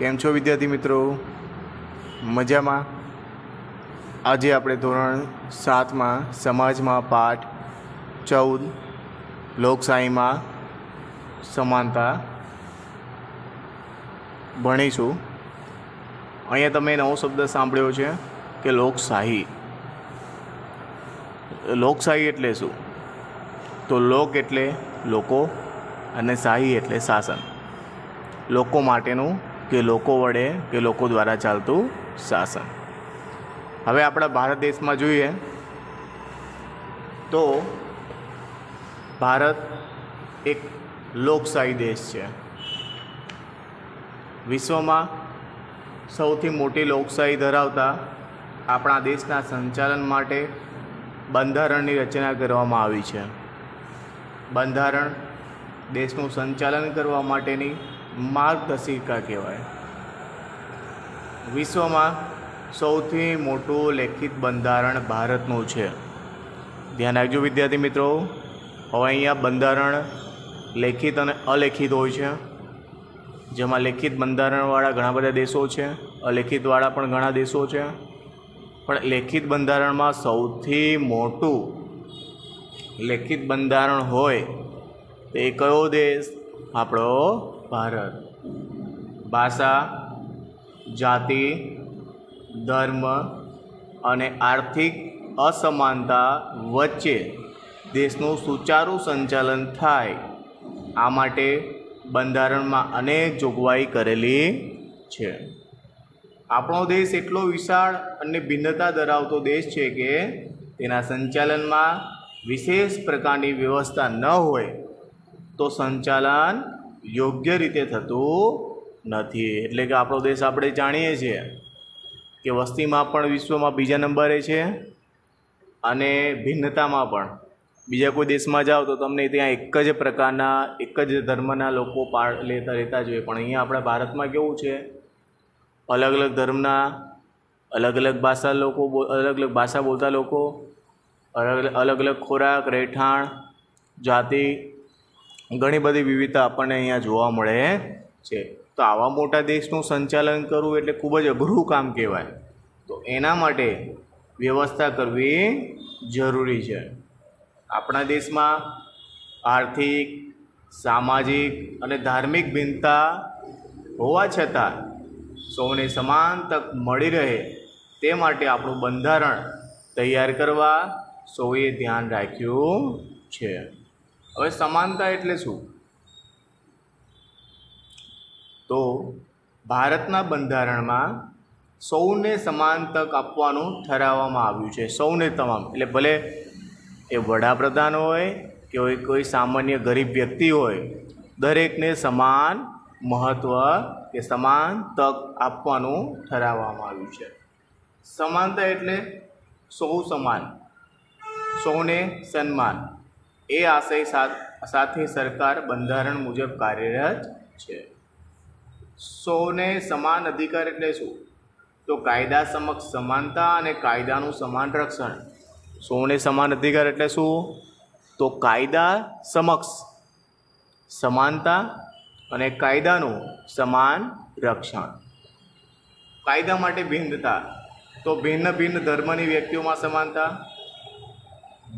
કેમ છો વિદ્યાર્થી મિત્રો? મજામાં? આજે આપણે ધોરણ સાતમાં સમાજમાં પાઠ ચૌદ, લોકશાહીમાં સમાનતા ભણીશું. અહીંયા તમે નવો શબ્દ સાંભળ્યો છે કે લોકશાહી. લોકશાહી એટલે શું? તો લોક એટલે લોકો અને શાહી એટલે શાસન. લોકો માટેનું કે લોકો વડે કે લોકો દ્વારા ચાલતું શાસન. હવે આપણા ભારત દેશમાં જોઈએ તો ભારત એક લોકશાહી દેશ છે. વિશ્વમાં સૌથી મોટી લોકશાહી ધરાવતા આપણા દેશના સંચાલન માટે બંધારણની રચના કરવામાં આવી છે. બંધારણ દેશનું સંચાલન કરવા માટેની માર્ગદર્શિકા કહેવાય. વિશ્વમાં સૌથી મોટું લેખિત બંધારણ ભારતનું છે. ધ્યાન રાખજો વિદ્યાર્થી મિત્રો, હવે અહીંયા બંધારણ લેખિત અને અલેખિત હોય છે. જેમાં લેખિત બંધારણવાળા ઘણા બધા દેશો છે, અલેખિતવાળા પણ ઘણા દેશો છે. પણ લેખિત બંધારણમાં સૌથી મોટું લેખિત બંધારણ હોય તો એ કયો દેશ? આપણો ભારત. ભાષા, જાતિ, ધર્મ અને આર્થિક અસમાનતા વચ્ચે દેશનું સુચારું સંચાલન થાય. આ માટે બંધારણમાં અનેક જોગવાઈ કરેલી છે. આપણો દેશ એટલો વિશાળ અને ભિન્નતા ધરાવતો દેશ છે કે તેના સંચાલનમાં વિશેષ પ્રકારની વ્યવસ્થા ન હોય તો સંચાલન યોગ્ય રીતે થતું નથી. એટલે કે આપણો દેશ આપણે જાણીએ છીએ કે વસ્તીમાં પણ વિશ્વમાં બીજા નંબરે છે અને ભિન્નતામાં પણ. બીજા કોઈ દેશમાં જાઓ તો તમને ત્યાં એક જ પ્રકારના, એક જ ધર્મના લોકો પાળ લેતા રહેતા જોઈએ પણ અહીંયા આપણા ભારતમાં કેવું છે? અલગ અલગ ધર્મના, અલગ અલગ ભાષા લોકો અલગ અલગ ભાષા બોલતા લોકો અલગ અલગ અલગ ખોરાક, રહેઠાણ, જાતિ ઘણી બધી વિવિધતા આપણને અહીંયા જોવા મળે છે. તો આવા મોટા દેશનું સંચાલન કરવું એટલે ખૂબ જ અઘરું કામ કહેવાય. તો એના માટે વ્યવસ્થા કરવી જરૂરી છે. આપણા દેશમાં આર્થિક, સામાજિક અને ધાર્મિક ભિન્નતા હોવા છતાં સૌને સમાન તક મળી રહે તે માટે આપણું બંધારણ તૈયાર કરવા સૌએ ધ્યાન રાખ્યું છે. હવે સમાનતા એટલે શું? તો ભારતના બંધારણમાં સૌને સમાન તક આપવાનું ઠરાવવામાં આવ્યું છે, સૌને તમામ. એટલે ભલે એ વડાપ્રધાન હોય કે કોઈ સામાન્ય ગરીબ વ્યક્તિ હોય, દરેકને સમાન મહત્ત્વ કે સમાન તક આપવાનું ઠરાવવામાં આવ્યું છે. સમાનતા એટલે સૌ સમાન, સૌને સન્માન. એ આશય સાથે સરકાર બંધારણ મુજબ કાર્યરત છે. સૌને સમાન અધિકાર એટલે શું? તો કાયદા સમક્ષ સમાનતા અને કાયદાનું સમાન રક્ષણ. સૌને સમાન અધિકાર એટલે શું? તો કાયદા સમક્ષ સમાનતા અને કાયદાનું સમાન રક્ષણ. કાયદા માટે ભિન્નતા. તો ભિન્ન ભિન્ન ધર્મની વ્યક્તિઓમાં સમાનતા.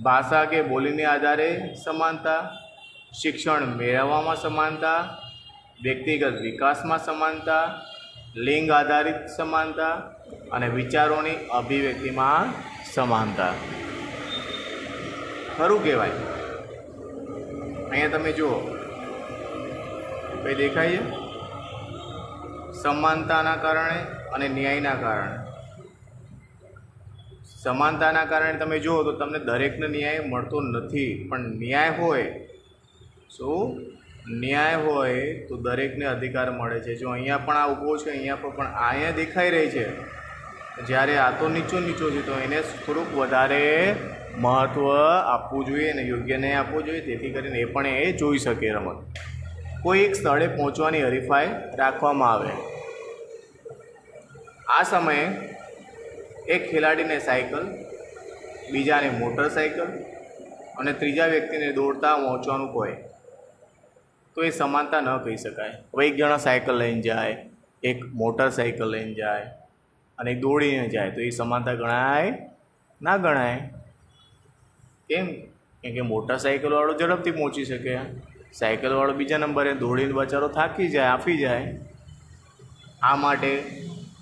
ભાષા કે બોલીને આધારે સમાનતા, શિક્ષણ મેળવવામાં સમાનતા, વ્યક્તિગત વિકાસમાં સમાનતા, લિંગ આધારિત સમાનતા અને વિચારોની અભિવ્યક્તિમાં સમાનતા. ખરું કહેવાય. અહીંયા તમે જુઓ. કંઈ દેખાય છે? સમાનતાના કારણે અને ન્યાયના કારણે. સમાનતાના કારણે તમે જુઓ તો તમને દરેકને ન્યાય મળતો નથી. પણ ન્યાય હોય, શું? ન્યાય હોય તો દરેકને અધિકાર મળે છે. જો અહીંયા પણ આ ઊભો છે, અહીંયા પણ અહીંયા દેખાઈ રહી છે. જ્યારે આ તો નીચો નીચો છે, તો એને થોડુંક વધારે મહત્ત્વ આપવું જોઈએ અને યોગ્ય ન્યાય આપવો જોઈએ. તેથી કરીને એ પણ એ જોઈ શકે રમત. કોઈ એક સ્થળે પહોંચવાની હરીફાઈ રાખવામાં આવે. આ સમયે એક ખેલાડીને સાયકલ, બીજાને મોટરસાયકલ અને ત્રીજા વ્યક્તિને દોડતા પહોંચવાનું હોય તો એ સમાનતા ન કહી શકાય. હવે એક જણા સાયકલ લઈને જાય, એક મોટરસાઇકલ લઈને જાય અને દોડીને જાય તો એ સમાનતા ગણાય? ના ગણાય. કેમ? કેમ કે મોટરસાઇકલવાળો ઝડપથી પહોંચી શકે. સાયકલવાળો બીજા નંબરે દોડીને બચારો થાકી જાય, આફી જાય. આ માટે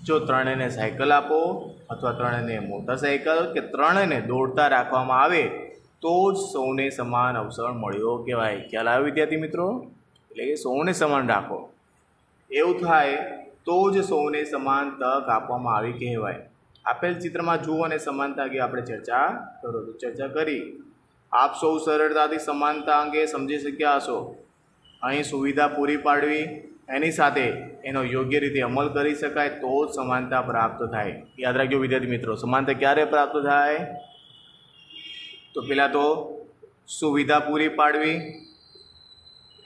જો ત્રણેયને સાયકલ આપો અથવા ત્રણેયને મોટરસાઇકલ કે ત્રણેયને દોડતા રાખવામાં આવે, તો જ સૌને સમાન અવસર મળ્યો કહેવાય. ખ્યાલ આવ્યો વિદ્યાર્થી મિત્રો? એટલે કે સૌને સમાન રાખો. એવું થાય તો જ સૌને સમાન તક આપવામાં આવી કહેવાય. આપેલ ચિત્રમાં જુઓ અને સમાનતા અંગે આપણે ચર્ચા કરો. તો ચર્ચા કરી. આપ સૌ સરળતાથી સમાનતા અંગે સમજી શક્યા હશો. અહીં સુવિધા પૂરી પાડવી. એની સાથે એનો યોગ્ય રીતે અમલ કરી શકાય તો જ સમાનતા પ્રાપ્ત થાય. યાદ રાખજો વિદ્યાર્થી મિત્રો, સમાનતા ક્યારે પ્રાપ્ત થાય? તો પહેલાં તો સુવિધા પૂરી પાડવી,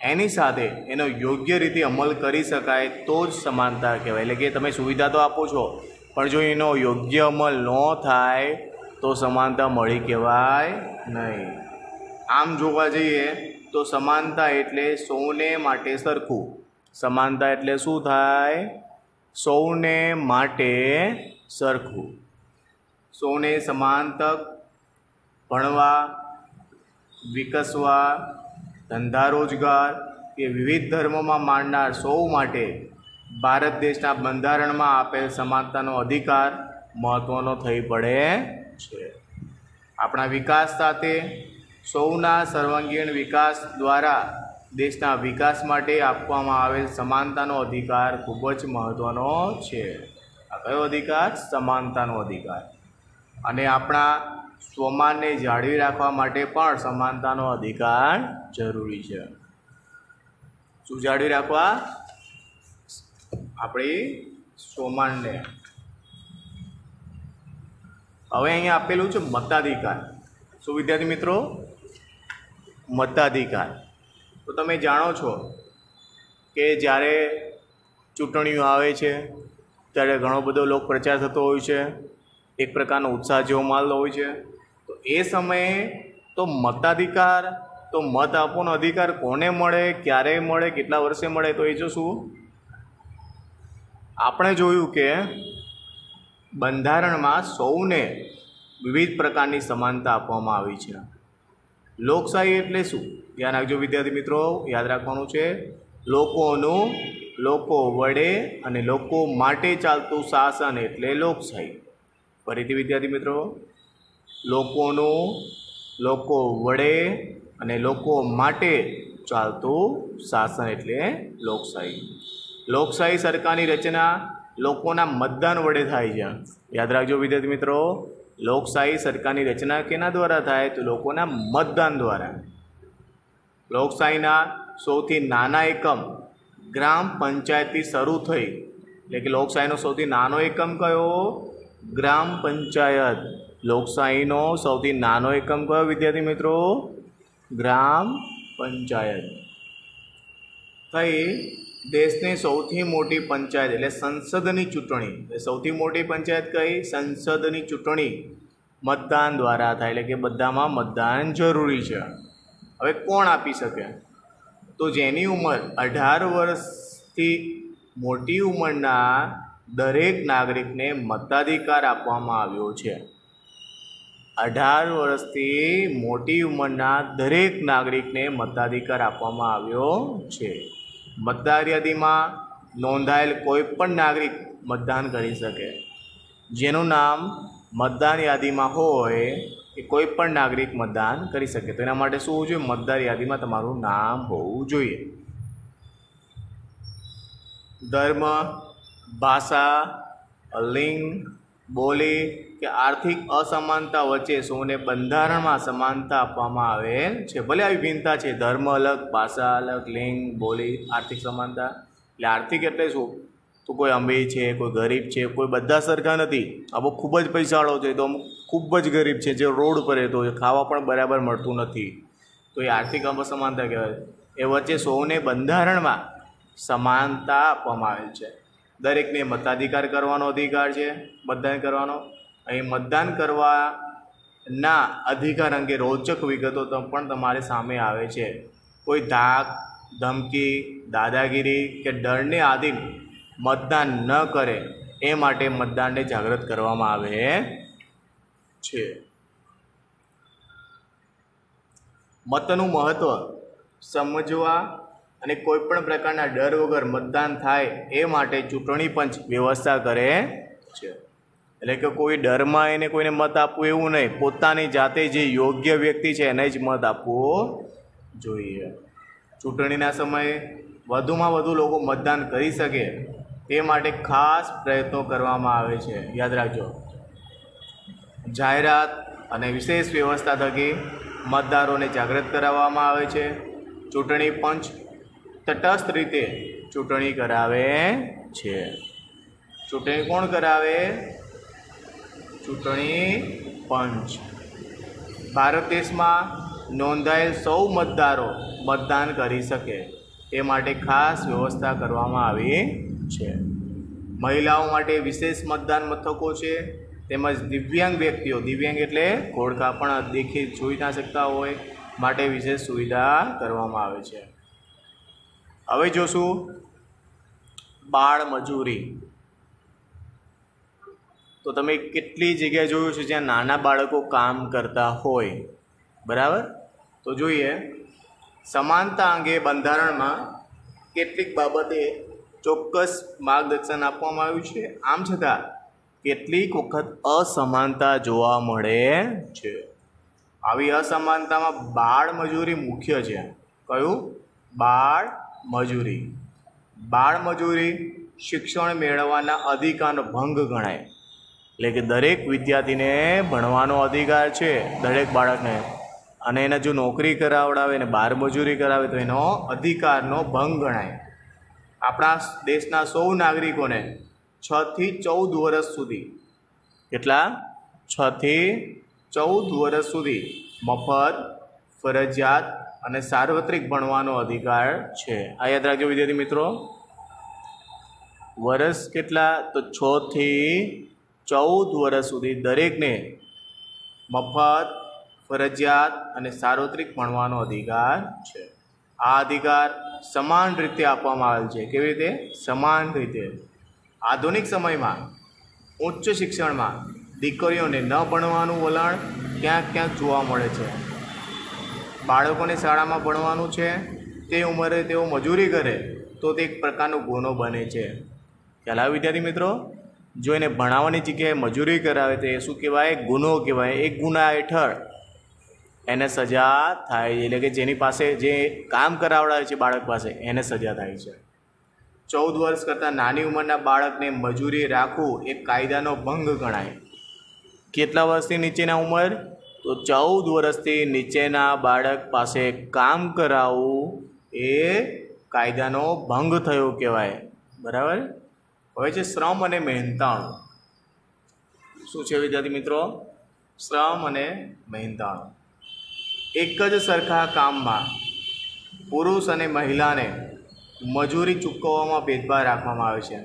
એની સાથે એનો યોગ્ય રીતે અમલ કરી શકાય તો જ સમાનતા કહેવાય. એટલે કે તમે સુવિધા તો આપો છો, પણ જો એનો યોગ્ય અમલ ન થાય તો સમાનતા મળી કહેવાય નહીં. આમ જોવા જઈએ તો સમાનતા એટલે સૌને માટે સરખું. સમાનતા એટલે શું થાય? સૌને માટે સરખું. સૌને સમાન તક ભણવા, વિકસવા, ધંધા રોજગાર કે વિવિધ ધર્મોમાં માનનાર સૌ માટે ભારત દેશના બંધારણમાં આપેલ સમાનતાનો અધિકાર મહત્ત્વનો થઈ પડે છે. આપણા વિકાસ સાથે સૌના સર્વાંગીણ વિકાસ દ્વારા દેશના વિકાસ માટે આપવામાં આવેલ સમાનતાનો અધિકાર ખૂબ જ મહત્ત્વનો છે. આ કયો અધિકાર? સમાનતાનો અધિકાર. અને આપણા સ્વમાનને જાળવી રાખવા માટે પણ સમાનતાનો અધિકાર જરૂરી છે. શું જાળવી રાખવા? આપણી સ્વમાનને. હવે અહીંયા આપેલું છે મતાધિકાર. શું વિદ્યાર્થી મિત્રો? મતાધિકાર. તો તમે જાણો છો કે જ્યારે ચૂંટણીઓ આવે છે, ત્યારે ઘણો બધો લોક પ્રચાર થતો હોય છે, એક પ્રકારનો ઉત્સાહ જેવો માલ હોય છે. તો એ સમયે તો મતાધિકાર, તો મત આપવાનો અધિકાર કોને મળે, ક્યારે મળે, કેટલા વર્ષે મળે, તો એ જો શું આપણે જોયું કે બંધારણમાં સૌને વિવિધ પ્રકારની સમાનતા આપવામાં આવી છે. લોકશાહી એટલે શું? ધ્યાન રાખજો વિદ્યાર્થી મિત્રો, યાદ રાખવાનું છે, લોકોનું, લોકો વડે અને લોકો માટે ચાલતું શાસન એટલે લોકશાહી. ફરીથી વિદ્યાર્થી મિત્રો, લોકોનું, લોકો વડે અને લોકો માટે ચાલતું શાસન એટલે લોકશાહી. લોકશાહી સરકારની રચના લોકોના મતદાન વડે થાય છે. યાદ રાખજો વિદ્યાર્થી મિત્રો, લોકશાહી સરકારની રચના કેના દ્વારા થાય? તો લોકોના મતદાન દ્વારા. લોકશાહીના સૌથી નાના એકમ ગ્રામ પંચાયતથી શરૂ થઈ. એટલે કે લોકશાહીનો સૌથી નાનો એકમ કયો? ગ્રામ પંચાયત. લોકશાહીનો સૌથી નાનો એકમ કયો, વિદ્યાર્થી મિત્રો? ગ્રામ પંચાયત. થઈ દેશની સૌથી મોટી પંચાયત એટલે સંસદની ચૂંટણી. સૌથી મોટી પંચાયત કઈ? સંસદની ચૂંટણી. મતદાન દ્વારા થાય. એટલે કે બધામાં મતદાન જરૂરી છે. હવે કોણ આપી શકે? તો જેની ઉંમર અઢાર વર્ષથી મોટી ઉંમરના દરેક નાગરિકને મતાધિકાર આપવામાં આવ્યો છે. અઢાર વર્ષથી મોટી ઉંમરના દરેક નાગરિકને મતાધિકાર આપવામાં આવ્યો છે. મતદાર યાદીમાં નોંધાયેલ કોઈ પણ નાગરિક મતદાન કરી શકે. જેનું નામ મતદાન યાદીમાં હોય એ કોઈ પણ નાગરિક મતદાન કરી શકે તો એના માટે શું હોવું જોઈએ? મતદાર યાદીમાં તમારું નામ હોવું જોઈએ. ધર્મ, ભાષા, લિંગ, બોલી કે આર્થિક અસમાનતા વચ્ચે સૌને બંધારણમાં સમાનતા આપવામાં આવે છે. ભલે આવી ભિન્નતા છે, ધર્મ અલગ, ભાષા અલગ, લિંગ, બોલી, આર્થિક સમાનતા. એટલે આર્થિક એટલે શું? તો કોઈ અમીર છે, કોઈ ગરીબ છે, કોઈ બધા સરખા નથી. અમુક ખૂબ જ પૈસાવાળો છે, તો અમુક ખૂબ જ ગરીબ છે, જે રોડ પર રહેતો હોય, ખાવા પણ બરાબર મળતું નથી. તો એ આર્થિક અસમાનતા કહેવાય. એ વચ્ચે સૌને બંધારણમાં સમાનતા આપવામાં આવેલ છે. દરેકને મતાધિકાર કરવાનો અધિકાર છે, મતદાન કરવાનો. અહીં મતદાન કરવાના અધિકાર અંગે રોચક વિગતો પણ તમારી સામે આવે છે. કોઈ ધાક, ધમકી, દાદાગીરી કે ડરને આધીન મતદાન ન કરે, એ માટે મતદાનને જાગૃત કરવામાં આવે છે. મતનું મહત્ત્વ સમજવા અને કોઈપણ પ્રકારના ડર વગર મતદાન થાય, એ માટે ચૂંટણી પંચ વ્યવસ્થા કરે છે. એટલે કે કોઈ ડરમાં એને કોઈને મત આપવું એવું નહીં, પોતાની જાતે જે યોગ્ય વ્યક્તિ છે એને જ મત આપવો જોઈએ. ચૂંટણીના સમયે વધુમાં વધુ લોકો મતદાન કરી શકે તે માટે ખાસ પ્રયત્નો કરવામાં આવે છે. યાદ રાખજો. જાહેરાત અને વિશેષ વ્યવસ્થા થકી મતદારોને જાગૃત કરાવવામાં આવે છે. ચૂંટણી પંચ તટસ્થ રીતે ચૂંટણી કરાવે છે. ચૂંટણી કોણ કરાવે? ચૂંટણી પંચ. ભારત દેશમાં નોંધાયેલ સૌ મતદારો મતદાન કરી શકે. તે માટે ખાસ વ્યવસ્થા કરવામાં આવી છે. મહિલાઓ માટે વિશેષ મતદાન મથકો છે. તેમજ દિવ્યાંગ વ્યક્તિઓ, દિવ્યાંગ એટલે ઘોડકા પણ દેખી જોઈ ના શકતા હોય માટે વિશેષ સુવિધા કરવામાં આવે છે. હવે જોશું બાળ મજૂરી. તો તમે કેટલી જગ્યાએ જોયું છે જ્યાં નાના બાળકો કામ કરતા હોય? બરાબર? તો જોઈએ. સમાનતા અંગે બંધારણમાં કેટલીક બાબતે ચોક્કસ માર્ગદર્શન આપવામાં આવ્યું છે. આમ છતાં, કેટલીક વખત અસમાનતા જોવા મળે છે. આવી અસમાનતામાં બાળ મજૂરી મુખ્ય છે. કયું? બાળ મજૂરી. બાળ મજૂરી શિક્ષણ મેળવવાના અધિકારનો ભંગ ગણાય. એટલે કે દરેક વિદ્યાર્થીને ભણવાનો અધિકાર છે, દરેક બાળકને. અને એને જો નોકરી કરાવડાવે ને બાળ મજૂરી કરાવે તો એનો અધિકારનો ભંગ ગણાય. આપણા દેશના સૌ નાગરિકોને છથી ચૌદ વર્ષ સુધી. કેટલા? છથી ચૌદ વર્ષ સુધી મફત, ફરજિયાત અને સાર્વત્રિક ભણવાનો અધિકાર છે. આ યાદ રાખજો વિદ્યાર્થી મિત્રો. વર્ષ કેટલા? તો છથી ચૌદ વર્ષ સુધી દરેકને મફત, ફરજિયાત અને સાર્વત્રિક ભણવાનો અધિકાર છે. આ અધિકાર સમાન રીતે આપવામાં આવેલ છે. કેવી રીતે? સમાન રીતે. આધુનિક સમયમાં ઉચ્ચ શિક્ષણમાં દીકરીઓને ન ભણવાનું વલણ ક્યાંક ક્યાંક જોવા મળે છે. બાળકોને શાળામાં ભણવાનું છે, તે ઉંમરે તેઓ મજૂરી કરે, તો તે એક પ્રકારનો ગુનો બને છે. ખ્યાલ વિદ્યાર્થી મિત્રો? જો એને ભણાવવાની જગ્યાએ મજૂરી કરાવે, તો એ શું કહેવાય? ગુનો કહેવાય. એક ગુના હેઠળ એને સજા થાય એટલે કે જેની પાસે જે કામ કરાવડાવે છે બાળક પાસે, એને સજા થાય છે. ચૌદ વર્ષ કરતાં નાની ઉંમરના બાળકને મજૂરી રાખવું એ કાયદાનો ભંગ ગણાય. કેટલા વર્ષથી નીચેના ઉંમર? તો ચૌદ વર્ષથી નીચેના બાળક પાસે કામ કરાવવું એ કાયદાનો ભંગ થયો કહેવાય. બરાબર? હવે છે શ્રમ અને મહેનતાણું. શું છે વિદ્યાર્થી મિત્રો? શ્રમ અને મહેનતાણું. એક જ સરખા કામમાં પુરુષ અને મહિલાને મજૂરી ચૂકવવામાં ભેદભાવ રાખવામાં આવે છે.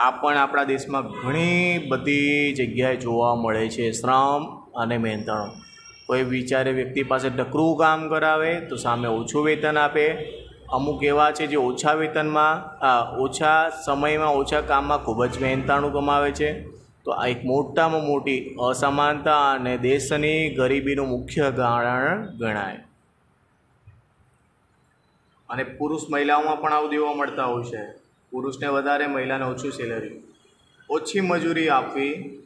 આ પણ આપણા દેશમાં ઘણી બધી જગ્યાએ જોવા મળે છે, શ્રમ અને મહેનતાણું. કોઈ વિચારે વ્યક્તિ પાસે ડકરું કામ કરાવે તો સામે ઓછું વેતન આપે. અમુક એવા છે જે ઓછા વેતનમાં ઓછા સમયમાં, ઓછા કામમાં ખૂબ જ મહેનતાણું કમાવે છે. તો આ એક મોટામાં મોટી અસમાનતા અને દેશની ગરીબીનું મુખ્ય કારણ ગણાય. અને પુરુષ મહિલાઓમાં પણ આવું દેવા મળતા હોય છે. પુરુષને વધારે મહિલાને ઓછું સેલરી ઓછી મજૂરી આપવી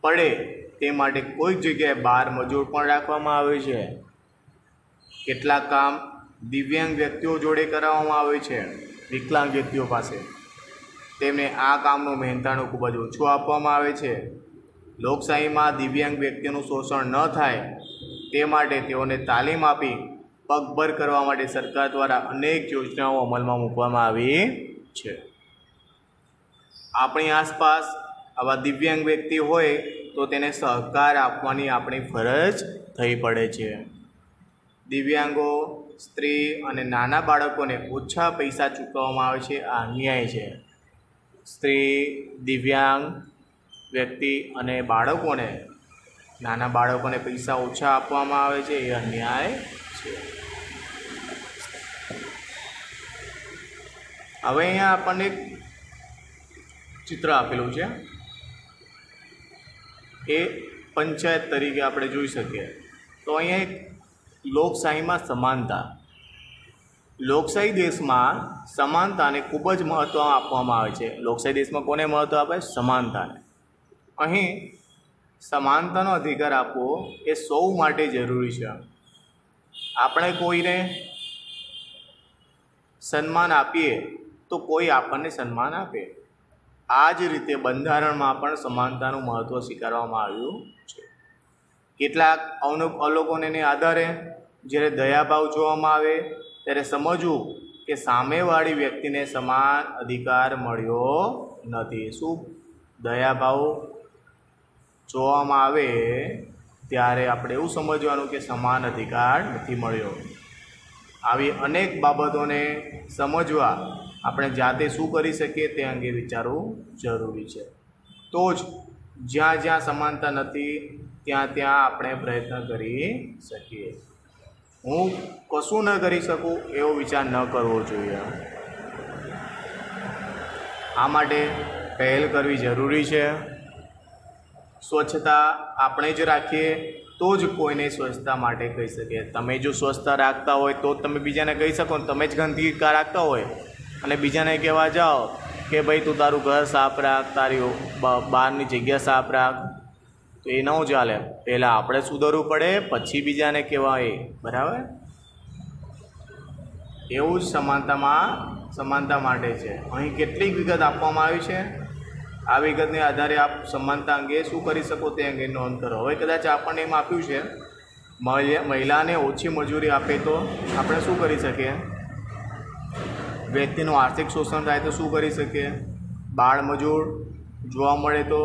પડે તે માટે કોઈક જગ્યાએ બાર મજૂર પણ રાખવામાં આવે છે. કેટલાક કામ દિવ્યાંગ વ્યક્તિઓ જોડે કરાવવામાં આવે છે. વિકલાંગ વ્યક્તિઓ પાસે. તેમને આ કામનું મહેનતાણું ખૂબ જ ઓછું આપવામાં આવે છે. લોકશાહીમાં દિવ્યાંગ વ્યક્તિનું શોષણ ન થાય તે માટે તેઓને તાલીમ આપી પગભર કરવા માટે સરકાર દ્વારા અનેક યોજનાઓ અમલમાં મૂકવામાં આવી છે. આપણી આસપાસ આવા દિવ્યાંગ વ્યક્તિ હોય તો તેને સહકાર આપવાની આપણી ફરજ થઈ પડે છે. દિવ્યાંગો, સ્ત્રી અને નાના બાળકોને ઓછા પૈસા ચૂકવવામાં આવે છે, આ અન્યાય છે. સ્ત્રી, દિવ્યાંગ વ્યક્તિ અને બાળકોને, નાના બાળકોને પૈસા ઓછા આપવામાં આવે છે, એ અન્યાય છે. હવે અહીંયા આપણને એક ચિત્ર આપેલું છે. એ પંચાયત તરીકે આપણે જોઈ શકીએ. તો અહીંયા એક લોકશાહીમાં સમાનતા. લોકશાહી દેશમાં સમાનતાને ખૂબ જ મહત્ત્વ આપવામાં આવે છે. લોકશાહી દેશમાં કોને મહત્ત્વ આપે? સમાનતાને. અહીં સમાનતાનો અધિકાર આપવો એ સૌ માટે જરૂરી છે. આપણે કોઈને સન્માન આપીએ તો કોઈ આપણને સન્માન આપે. આ જ રીતે બંધારણમાં પણ સમાનતાનું મહત્ત્વ સ્વીકારવામાં આવ્યું છે. કેટલાક અવલોકનને આધારે જ્યારે દયાભાવ જોવામાં આવે ત્યારે સમજવું કે સામેવાળી વ્યક્તિને સમાન અધિકાર મળ્યો નથી. શું દયાભાવ જોવામાં આવે ત્યારે આપણે એવું સમજવાનું કે સમાન અધિકાર નથી મળ્યો. આવી અનેક બાબતોને સમજવા આપણે જાતે શું કરી શકીએ તે અંગે વિચારવું જરૂરી છે. તો જ જ્યાં જ્યાં સમાનતા નથી, ત્યાં ત્યાં આપણે પ્રયત્ન કરી શકીએ. હું કશું ન કરી શકું એવો વિચાર ન કરવો જોઈએ. આ માટે પહેલ કરવી જરૂરી છે. સ્વચ્છતા આપણે જ રાખીએ તો જ કોઈને સ્વચ્છતા માટે કહી શકીએ. તમે જો સ્વચ્છતા રાખતા હોય તો તમે બીજાને કહી શકો તમે જ ગંદકી રાખતા હોય. અને બીજાને કહેવા જાઓ કે, ભાઈ તું તારું ઘર સાફ રાખ, તારી બહારની જગ્યા સાફ રાખ. તો એ ન ચાલે પહેલાં આપણે સુધરવું પડે, પછી બીજાને કહેવાય. બરાબર? એવું જ સમાનતામાં, સમાનતા માટે છે. અહીં કેટલીક વિગત આપવામાં આવી છે. આ વિગતને આધારે આપ સમાનતા અંગે શું કરી શકો તે અંગે નોંધ કરો. હવે કદાચ આપણને એમ આપ્યું છે મહિલાને ઓછી મજૂરી આપે તો આપણે શું કરી શકીએ? વ્યક્તિનું આર્થિક શોષણ થાય તો શું કરી શકીએ? બાળ મજૂર જોવા મળે તો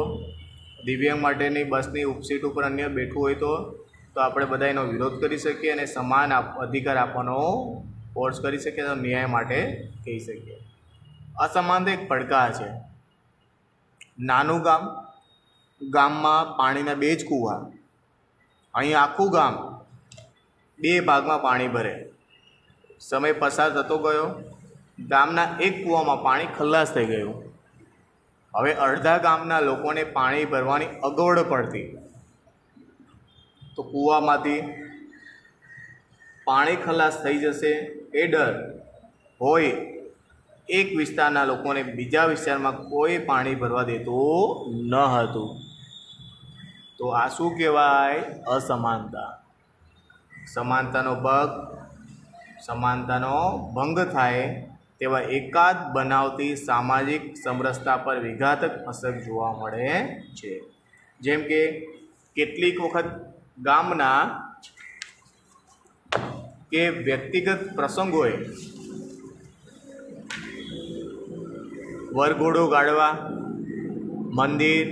દિવ્યાંગ માટેની બસની ઉપસીટ ઉપર અન્ય બેઠું હોય તો તો આપણે બધા એનો વિરોધ કરી શકીએ અને સમાન અધિકાર આપવાનો ફોર્સ કરી શકીએ તો ન્યાય માટે કહી શકીએ. અસમાનતા એક પડકાર છે. નાનું ગામ, ગામમાં પાણીના બે જ કૂવા. અહીં આખું ગામ બે ભાગમાં પાણી ભરે. સમય પસાર થતો ગયો. ગામના એક કૂવામાં પાણી ખલ્લાસ થઈ ગયું. હવે અડધા ગામના લોકોને પાણી ભરવાની અગવડ પડતી. તો કૂવામાંથી પાણી ખલાસ થઈ જશે, એ ડર હોય, એક વિસ્તારના લોકોને બીજા વિસ્તારમાં કોઈ પાણી ભરવા દેતું ન હતું. તો આ શું કહેવાય? અસમાનતા. સમાનતાનો ભગ સમાનતાનો ભંગ થાય. તેવા એકાદ બનાવતી સામાજિક સમરસતા પર વિઘાતક અસર જોવા મળે છે. જેમ કે કેટલીક વખત ગામના કે વ્યક્તિગત પ્રસંગોએ વરઘોડો ગાળવા, મંદિર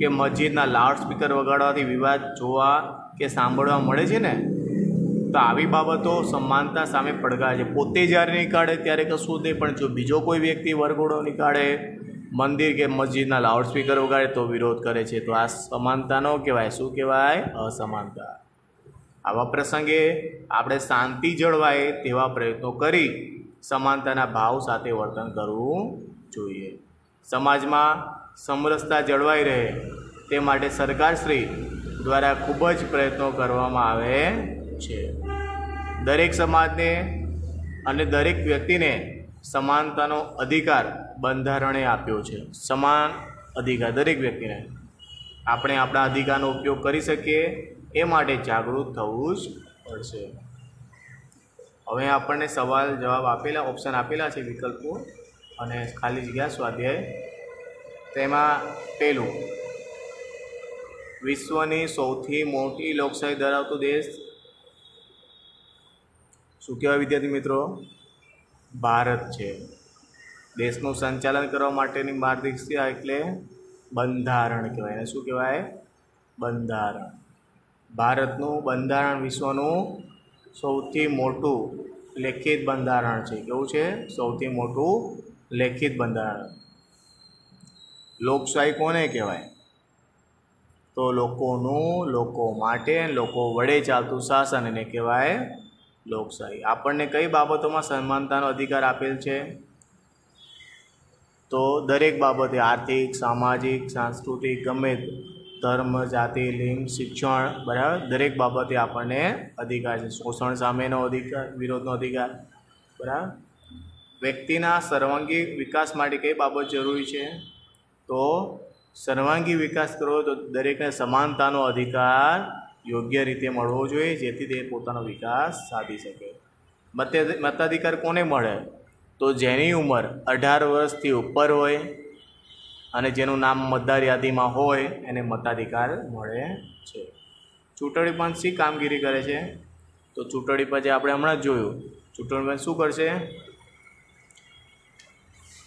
કે મસ્જિદના લાઉડ સ્પીકર વગાડવાથી વિવાદ જોવા કે સાંભળવા મળે છે ને? તો આવી બાબતો સમાનતા સામે પડકાર છે. પોતે જ્યારે નીકાળે ત્યારે કશું નહીં, પણ જો બીજો કોઈ વ્યક્તિ વરઘોડો નીકાળે, મંદિર કે મસ્જિદના લાઉડસ્પીકર વગાડે, તો વિરોધ કરે છે. તો આ સમાનતા ન કહેવાય. શું કહેવાય? અસમાનતા. આવા પ્રસંગે આપણે શાંતિ જળવાય તેવા પ્રયત્નો કરી સમાનતાના ભાવ સાથે વર્તન કરવું જોઈએ. સમાજમાં સમરસતા જળવાઈ રહે તે માટે સરકારશ્રી દ્વારા ખૂબ જ પ્રયત્નો કરવામાં આવે છે. દરેક સમાજને અને દરેક વ્યક્તિને સમાનતાનો અધિકાર બંધારણે આપ્યો છે. સમાન અધિકાર દરેક વ્યક્તિને. આપણે આપણા અધિકારનો ઉપયોગ કરી શકીએ, એ માટે જાગૃત થવું જ પડશે. હવે આપણને સવાલ જવાબ આપેલા ઓપ્શન આપેલા છે વિકલ્પો. અને ખાલી જગ્યા સ્વાધ્યાય. તેમાં પહેલું વિશ્વની સૌથી મોટી લોકશાહી ધરાવતો દેશ શું કહેવાય વિદ્યાર્થી મિત્રો? ભારત છે. દેશનું સંચાલન કરવા માટેની માર્ગદર્શિકા એટલે બંધારણ કહેવાય. એને શું કહેવાય? બંધારણ. ભારતનું બંધારણ વિશ્વનું સૌથી મોટું લેખિત બંધારણ છે. કેવું છે? સૌથી મોટું લેખિત બંધારણ. લોકશાહી કોને કહેવાય? તો લોકોનું, લોકો માટે, લોકો વડે ચાલતું શાસન એને કહેવાય લોકશાહી. આપણને કઈ બાબતોમાં સમાનતાનો અધિકાર આપેલ છે? તો દરેક બાબતે આર્થિક, સામાજિક, સાંસ્કૃતિક, ગમે ધર્મ, જાતિ, લિંગ, શિક્ષણ, બરાબર? દરેક બાબતે આપણને અધિકાર છે. શોષણ સામેનો અધિકાર, વિરોધનો અધિકાર, બરાબર? વ્યક્તિના સર્વાંગી વિકાસ માટે કઈ બાબત જરૂરી છે? તો સર્વાંગી વિકાસ કરવો તો દરેકને સમાનતાનો અધિકાર યોગ્ય રીતે મળવો જોઈએ, જેથી તે પોતાનો વિકાસ સાધી શકે. મતે, મતાધિકાર કોને મળે? તો જેની ઉંમર અઢાર વર્ષથી ઉપર હોય અને જેનું નામ મતદાર યાદીમાં હોય, એને મતાધિકાર મળે છે. ચૂંટણી પંચ શી કામગીરી કરે છે? તો ચૂંટણી પંચે આપણે હમણાં જ જોયું. ચૂંટણી પંચ શું કરશે?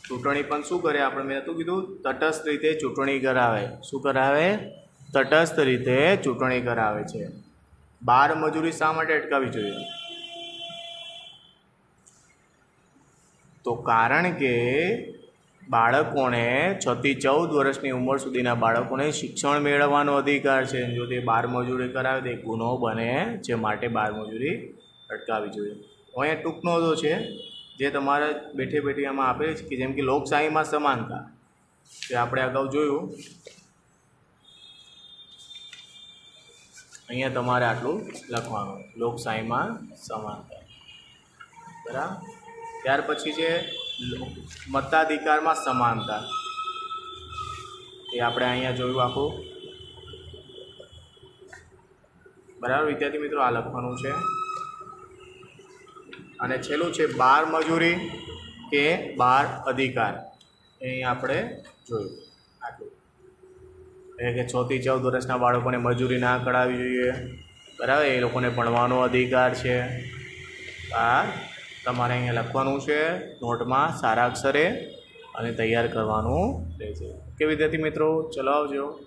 ચૂંટણી પંચ શું કરે? આપણે મેં હતું કીધું. તટસ્થ રીતે ચૂંટણી કરાવે. શું કરાવે? તટસ્થ રીતે ચૂંટણી કરાવે છે. બાર મજૂરી શા માટે અટકાવવી જોઈએ? તો કારણ કે બાળકોને છથી ચૌદ વર્ષની ઉંમર સુધીના બાળકોને શિક્ષણ મેળવવાનો અધિકાર છે. જો તે બાર મજૂરી કરાવે તો ગુનો બને જે માટે બાર મજૂરી અટકાવવી જોઈએ. અહીંયા ટૂંક નોંધો છે. જે તમારે બેઠે બેઠે આમાં આપે છે કે જેમ કે લોકશાહીમાં સમાનતા. તે આપણે અગાઉ જોયું અહીંયા તમારે આટલું લખવાનું, લોકશાહીમાં સમાનતા બરાબર? ત્યાર પછી છે, મતાધિકારમાં સમાનતા એ આપણે અહીંયા જોયું આખું. બરાબર? વિદ્યાર્થી મિત્રો, આ લખવાનું છે. અને છેલ્લું છે, બાર મજૂરી કે બાર અધિકાર. એ આપણે જોયું. એટલે કે છથી ચૌદ વર્ષના બાળકોને મજૂરી ના કરાવવી જોઈએ. બરાબર, એ લોકોને ભણવાનો અધિકાર છે. આ તમારે અહીંયા લખવાનું છે, નોટમાં સારા અક્ષરે અને તૈયાર કરવાનું રહેશે. કે વિદ્યાર્થી મિત્રો, ચલો આવજો.